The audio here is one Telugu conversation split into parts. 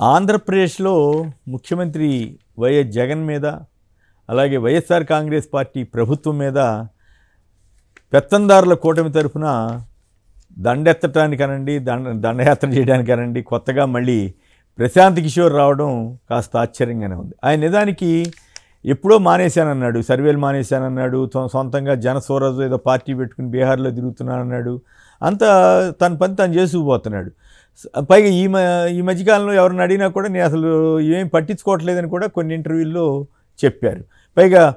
ఆంధ్రప్రదేశ్లో ముఖ్యమంత్రి వైఎస్ జగన్ మీద అలాగే వైఎస్ఆర్ కాంగ్రెస్ పార్టీ ప్రభుత్వం మీద పెత్తందారుల కూటమి తరఫున దండెత్తటానికనండి దండ దండయాత్ర చేయడానికనండి కొత్తగా మళ్ళీ ప్రశాంత్ కిషోర్ రావడం కాస్త ఆశ్చర్యంగానే ఉంది. ఆయన నిజానికి ఎప్పుడో మానేశానన్నాడు సర్వేలు మానేశానన్నాడు సొ- సొంతంగా జనస్వరాజు ఏదో పార్టీ పెట్టుకుని బీహార్లో తిరుగుతున్నానన్నాడు అంతా తన పని తను చేసుకుపోతున్నాడు. పైగా ఈ మ ఈ మధ్యకాలంలో ఎవరిని అడిగినా కూడా నేను అసలు ఏం పట్టించుకోవట్లేదని కూడా కొన్ని ఇంటర్వ్యూల్లో చెప్పారు. పైగా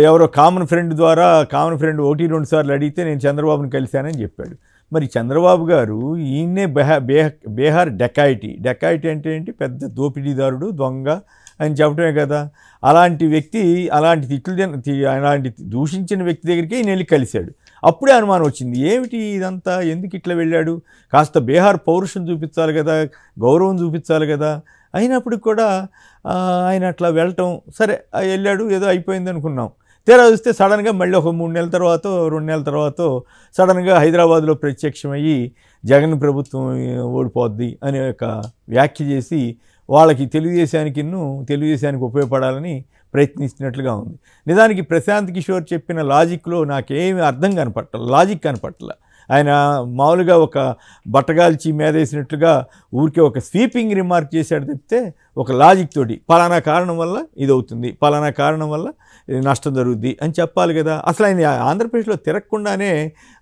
ఎవరో కామన్ ఫ్రెండ్ ద్వారా కామన్ ఫ్రెండ్ ఒకటి రెండు సార్లు అడిగితే నేను చంద్రబాబుని కలిశానని చెప్పాడు. మరి చంద్రబాబు గారు ఈయన్నే బెహా బేహ బీహార్ డెకాయిటీ. డెకాయిటీ అంటే ఏంటి? పెద్ద దోపిడీదారుడు దొంగ అని చెప్పడమే కదా. అలాంటి వ్యక్తి అలాంటి తిట్లు అలాంటి దూషించిన వ్యక్తి దగ్గరికి ఈయన వెళ్ళి కలిశాడు. అప్పుడే అనుమానం వచ్చింది. ఏమిటి ఇదంతా? ఎందుకు ఇట్లా వెళ్ళాడు? కాస్త బీహార్ పౌరుషం చూపించాలి కదా గౌరవం చూపించాలి కదా. అయినప్పుడు కూడా ఆయన అట్లా వెళ్ళటం సరే వెళ్ళాడు ఏదో అయిపోయింది అనుకున్నాం. తీరా చూస్తే సడన్గా మళ్ళీ ఒక మూడు నెలల తర్వాత రెండు నెలల తర్వాత సడన్గా హైదరాబాద్లో ప్రత్యక్షమయ్యి జగన్ ప్రభుత్వం ఓడిపోద్ది అనే ఒక వ్యాఖ్య చేసి వాళ్ళకి తెలుగుదేశానికి తెలుగుదేశానికి ఉపయోగపడాలని ప్రయత్నిస్తున్నట్లుగా ఉంది. నిజానికి ప్రశాంత్ కిషోర్ చెప్పిన లాజిక్లో నాకేమీ అర్థం కనపట్ల లాజిక్ కనపట్టల. ఆయన మామూలుగా ఒక బట్టగాల్చి మేదేసినట్లుగా ఊరికే ఒక స్వీపింగ్ రిమార్క్ చేశాడు తప్పితే ఒక లాజిక్ తోటి పలానా కారణం వల్ల ఇది అవుతుంది పలానా కారణం వల్ల నష్టం జరుగుద్ది అని చెప్పాలి కదా. అసలు ఆయన ఆంధ్రప్రదేశ్లో తిరగకుండానే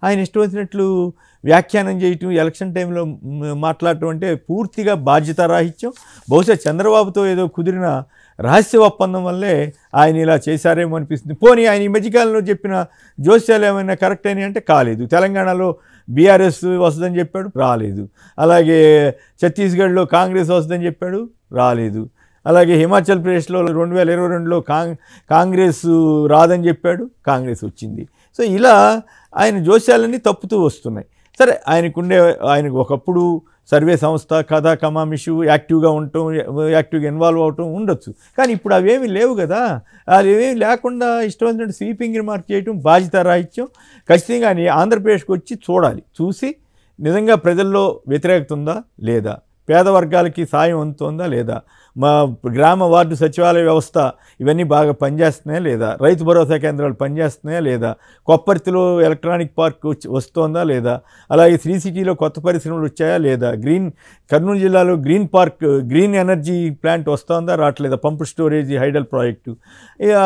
ఆయన ఇష్టం వచ్చినట్లు వ్యాఖ్యానం చేయటం ఎలక్షన్ టైంలో మాట్లాడటం అంటే పూర్తిగా బాధ్యతారాహిత్యం. బహుశా చంద్రబాబుతో ఏదో కుదిరిన రహస్య ఒప్పందం వల్లే ఆయన ఇలా చేశారేమో అనిపిస్తుంది. పోనీ ఆయన ఈ మధ్యకాలంలో చెప్పిన జోస్యాలు ఏమైనా కరెక్ట్ అయినాయి అంటే కాలేదు. తెలంగాణలో బీఆర్ఎస్ వస్తుందని చెప్పాడు రాలేదు. అలాగే ఛత్తీస్గఢ్లో కాంగ్రెస్ వస్తుందని చెప్పాడు రాలేదు. అలాగే హిమాచల్ ప్రదేశ్లో రెండు వేల ఇరవై రెండులో కాంగ్ కాంగ్రెస్ రాదని చెప్పాడు కాంగ్రెస్ వచ్చింది. సో ఇలా ఆయన జోస్యాలన్నీ తప్పుతూ వస్తున్నాయి. సరే ఆయనకుండే ఆయనకు ఒకప్పుడు సర్వే సంస్థ కథా కమామిషు యాక్టివ్గా ఉండటం యాక్టివ్గా ఇన్వాల్వ్ అవటం ఉండొచ్చు. కానీ ఇప్పుడు అవేమీ లేవు కదా. అది ఏమీ లేకుండా ఇష్టం వచ్చినట్టు స్వీపింగ్ రిమార్క్ చేయటం బాధ్యత రాహిత్యం. ఖచ్చితంగా ఆయన ఆంధ్రప్రదేశ్కి వచ్చి చూడాలి. చూసి నిజంగా ప్రజల్లో వ్యతిరేకత ఉందా? లేదా? పేద వర్గాలకి సాయం అందుతుందా? లేదా? మా గ్రామ వార్డు సచివాలయ వ్యవస్థ ఇవన్నీ బాగా పనిచేస్తున్నాయా లేదా? రైతు భరోసా కేంద్రాలు పనిచేస్తున్నాయా లేదా? కొప్పర్తిలో ఎలక్ట్రానిక్ పార్క్ వచ్చి వస్తోందా లేదా? అలాగే శ్రీ సిటీలో కొత్త పరిశ్రమలు వచ్చాయా లేదా? గ్రీన్ కర్నూలు జిల్లాలో green park green energy plant వస్తోందా రావట్లేదా? Pump storage hydel project.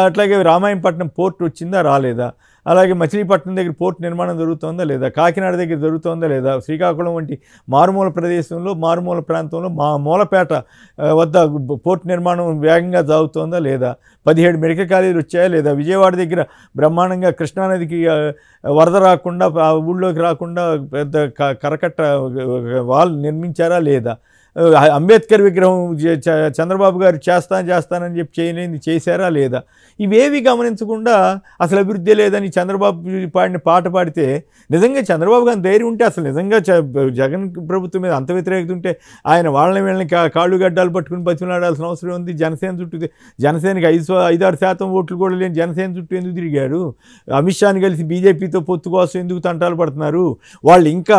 అట్లాగే రామాయంపట్నం పోర్ట్ వచ్చిందా రాలేదా? అలాగే మచిలీపట్నం దగ్గర పోర్ట్ నిర్మాణం జరుగుతోందా లేదా? కాకినాడ దగ్గర జరుగుతోందా లేదా? శ్రీకాకుళం వంటి మారుమూల ప్రదేశంలో మారుమూల ప్రాంతంలో మా మూలపేట వద్ద పోర్ట్ నిర్మాణం వేగంగా సాగుతోందా లేదా? పదిహేడు మెడికల్ కాలేజీలు వచ్చాయా లేదా? విజయవాడ దగ్గర బ్రహ్మాండంగా కృష్ణానదికి వరద రాకుండా ఊళ్ళోకి రాకుండా పెద్ద క- కరకట్ట వాల్ నిర్మించారా లేదా? అంబేద్కర్ విగ్రహం చ- చంద్రబాబు గారు చేస్తాను చేస్తానని చెప్పి చేయలేని చేశారా లేదా? ఇవేవి గమనించకుండా అసలు అభివృద్ధి లేదని చంద్రబాబు పాడిన పాట పాడితే నిజంగా చంద్రబాబు గారి ధైర్యం ఉంటే అసలు నిజంగా చ- జగన్ ప్రభుత్వం మీద అంత వ్యతిరేకత ఉంటే ఆయన వాళ్ళని వీళ్ళని కాళ్ళు గడ్డాలు పట్టుకుని బతిమలాడాల్సిన అవసరం ఉంది. జనసేన చుట్టూ జనసేనకి ఐదు ఐదారు శాతం ఓట్లు కూడా లేని జనసేన చుట్టూ ఎందుకు తిరిగాడు? అమిత్ షాని కలిసి బీజేపీతో పొత్తు కోసం ఎందుకు తంటాలు పడుతున్నారు? వాళ్ళు ఇంకా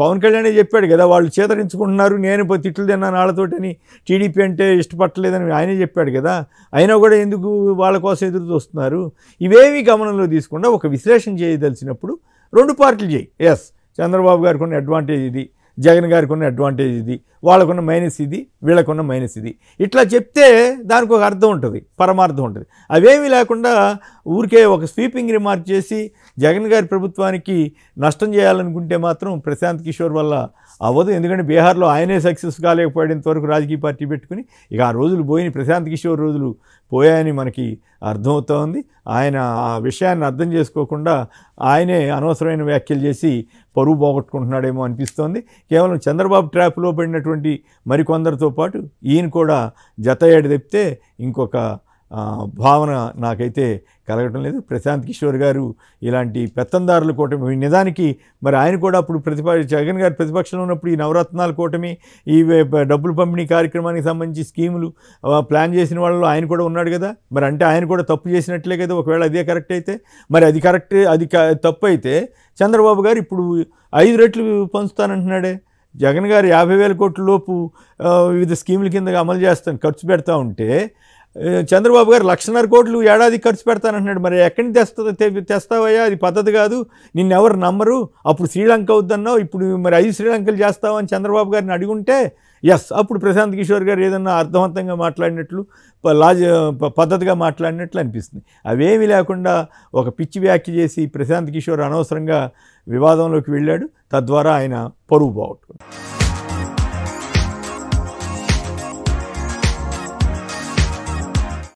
పవన్ కళ్యాణే చెప్పాడు కదా వాళ్ళు చేతరించుకుంటున్నారు నేను పోయి తిట్లు తిన్నాను వాళ్ళతోటని టీడీపీ అంటే ఇష్టపట్టలేదని ఆయనే చెప్పాడు కదా. అయినా కూడా ఎందుకు వాళ్ళ కోసం ఎదురు చూస్తున్నారు? ఇవేవి గమనంలో తీసుకుండా ఒక విశ్లేషణ చేయదలిచినప్పుడు రెండు పార్టీలు చేయి. ఎస్ చంద్రబాబు గారికి ఉన్న అడ్వాంటేజ్ ఇది. జగన్ గారికి ఉన్న అడ్వాంటేజ్ ఇది వాళ్ళకున్న మైనస్ ఇది వీళ్ళకున్న మైనస్ ఇది. ఇట్లా చెప్తే దానికి ఒక అర్థం ఉంటుంది పరమార్థం ఉంటుంది. అవేమీ లేకుండా ఊరికే ఒక స్వీపింగ్ రిమార్క్ చేసి జగన్ గారి ప్రభుత్వానికి నష్టం చేయాలనుకుంటే మాత్రం ప్రశాంత్ కిషోర్ వల్ల అవ్వదు. ఎందుకంటే బీహార్లో ఆయనే సక్సెస్ కాలేకపోయేంత వరకు రాజకీయ పార్టీ పెట్టుకుని ఇక ఆ రోజులు పోయిన ప్రశాంత్ కిషోర్ రోజులు పోయాయని మనకి అర్థమవుతోంది. ఆయన ఆ విషయాన్ని అర్థం చేసుకోకుండా ఆయనే అనవసరమైన వ్యాఖ్యలు చేసి పరువు పోగొట్టుకుంటున్నాడేమో అనిపిస్తోంది. కేవలం చంద్రబాబు ట్రాప్లో పడినటువంటి మరికొందరితో పాటు ఈయన కూడా జతయాడి తెప్పితే ఇంకొక భావన నాకైతే కలగటం లేదు. ప్రశాంత్ కిషోర్ గారు ఇలాంటి పెత్తందారుల కూటమి నిజానికి మరి ఆయన కూడా అప్పుడు ప్రతిపా జగన్ గారు ప్రతిపక్షంలో ఉన్నప్పుడు ఈ నవరత్నాల కూటమి ఈ డబ్బులు పంపిణీ కార్యక్రమానికి సంబంధించి స్కీములు ప్లాన్ చేసిన వాళ్ళలో ఆయన కూడా ఉన్నాడు కదా. మరి అంటే ఆయన కూడా తప్పు చేసినట్లే కదా. ఒకవేళ అదే కరెక్ట్ అయితే మరి అది కరెక్ట్ అది క- తప్పు అయితే చంద్రబాబు గారు ఇప్పుడు ఐదు రెట్లు పంచుతానంటున్నాడే. జగన్ గారు యాభై వేల కోట్ల లోపు వివిధ స్కీముల కింద అమలు చేస్తాను ఖర్చు పెడతా ఉంటే చంద్రబాబు గారు లక్షన్నర కోట్లు ఏడాది ఖర్చు పెడతానంటున్నాడు. మరి ఎక్కడిని తెస్తా తె- తెస్తావయ్యా? అది పద్ధతి కాదు. నిన్నెవరు నమ్మరు. అప్పుడు శ్రీలంక వద్దన్నావు. ఇప్పుడు మరి ఐదు శ్రీలంకలు చేస్తావు అని చంద్రబాబు గారిని అడుగుంటే ఎస్ అప్పుడు ప్రశాంత్ కిషోర్ గారు ఏదన్నా అర్థవంతంగా మాట్లాడినట్లు లాజ పద్ధతిగా మాట్లాడినట్లు అనిపిస్తుంది. అవేమీ లేకుండా ఒక పిచ్చి వ్యాఖ్య చేసి ప్రశాంత్ కిషోర్ అనవసరంగా వివాదంలోకి వెళ్ళాడు. తద్వారా ఆయన పరువు బాగుంటుంది